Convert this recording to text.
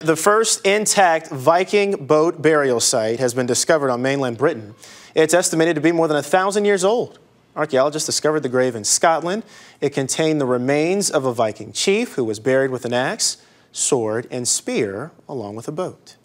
The first intact Viking boat burial site has been discovered on mainland Britain. It's estimated to be more than a thousand years old. Archaeologists discovered the grave in Scotland. It contained the remains of a Viking chief who was buried with an axe, sword, and spear, along with a boat.